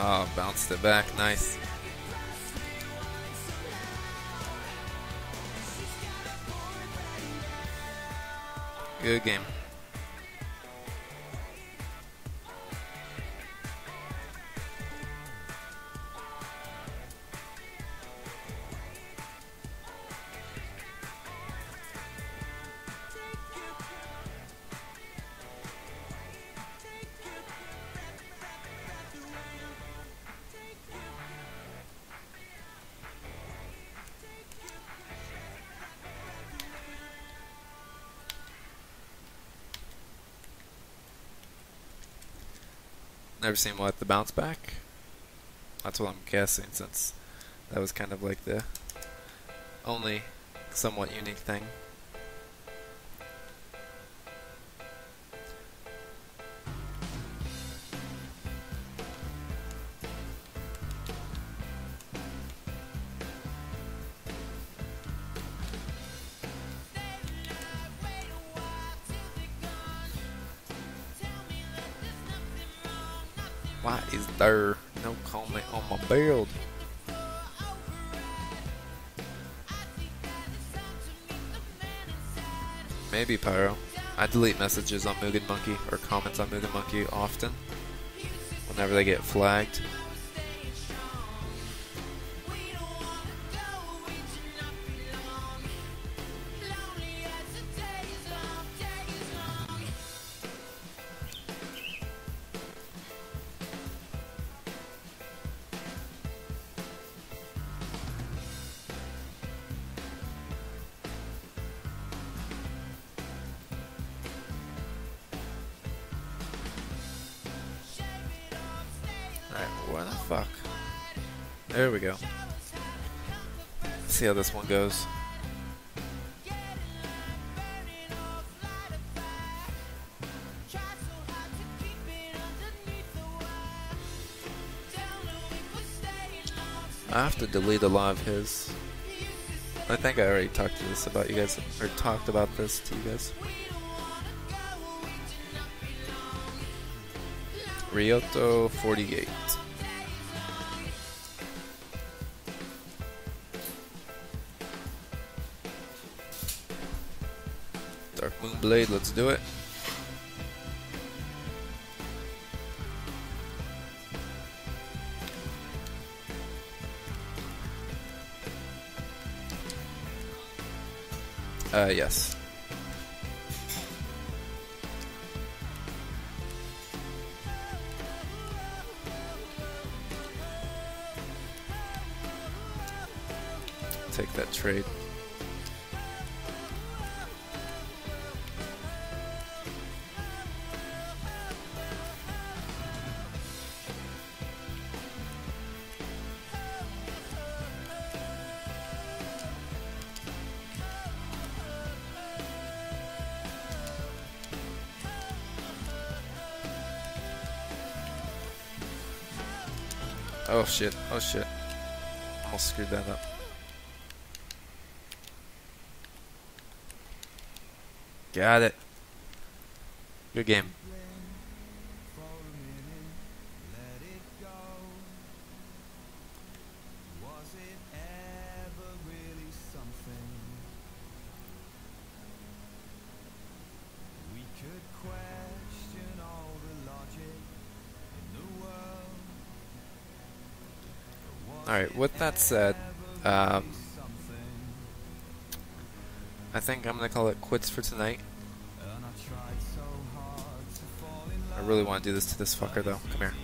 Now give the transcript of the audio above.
Oh, bounced it back. Nice. Good game. Never seen what the bounce back. That's what I'm guessing, since that was kind of like the only somewhat unique thing. Why is there no comment on my build? Maybe Pyro. I delete messages on Mugen Monkey or comments on Mugen Monkey often whenever they get flagged. The fuck? There we go. see how this one goes. I have to delete a lot of his. I think I already talked to this about you guys, or talked about this to you guys. Ryoto 48. Dark Moon Blade, let's do it. Uh, yes. Take that trade. Oh shit, oh shit. Almost screwed that up. Got it. Good game. Alright, with that said, um, I think I'm gonna call it quits for tonight. I really want to do this to this fucker though. Come here.